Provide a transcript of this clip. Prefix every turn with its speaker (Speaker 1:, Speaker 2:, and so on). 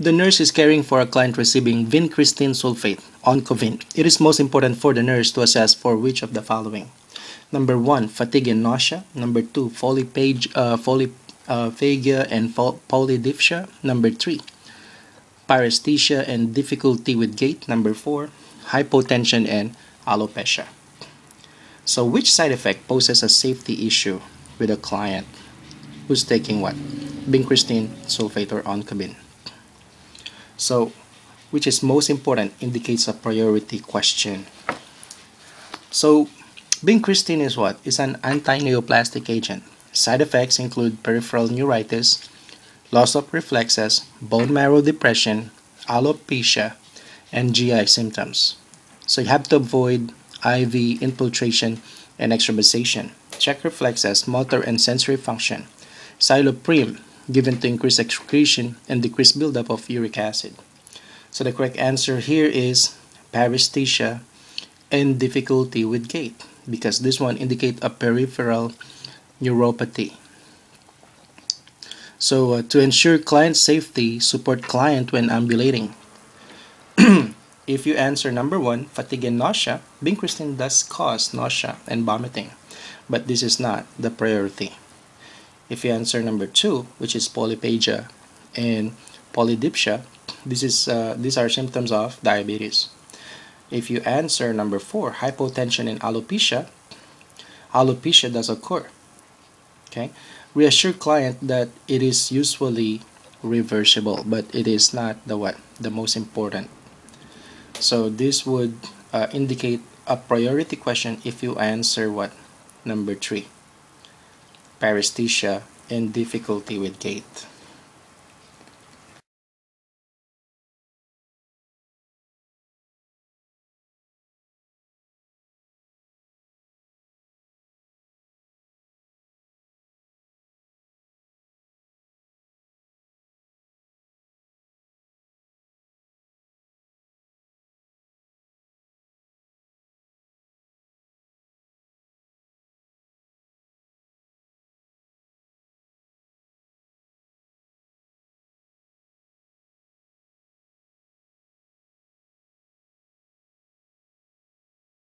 Speaker 1: The nurse is caring for a client receiving vincristine sulfate, Oncovin. It is most important for the nurse to assess for which of the following. Number one, fatigue and nausea. Number two, polyphagia, uh, and polydipsia. Number three, paresthesia and difficulty with gait. Number four, hypotension and alopecia. So which side effect poses a safety issue with a client who's taking what? Vincristine sulfate or Oncovin. So which is most important indicates a priority question. So vincristine is what? It's an anti-neoplastic agent. Side effects include peripheral neuritis, loss of reflexes, bone marrow depression, alopecia, and GI symptoms. So you have to avoid IV infiltration and extravasation. Check reflexes, motor and sensory function. Zyloprim, given to increase excretion and decrease buildup of uric acid. So the correct answer here is paresthesia and difficulty with gait because this one indicate a peripheral neuropathy. So uh, to ensure client safety, support client when ambulating. If you answer number one, fatigue and nausea, vincristine does cause nausea and vomiting, but this is not the priority. If you answer number two, which is polyphagia and polydipsia, this is uh, these are symptoms of diabetes. If you answer number four, hypotension and alopecia, alopecia does occur. Okay, reassure client that it is usually reversible, but it is not the what the most important so this would uh, indicate a priority question if you answer what? Number three. Paresthesia and difficulty with gait.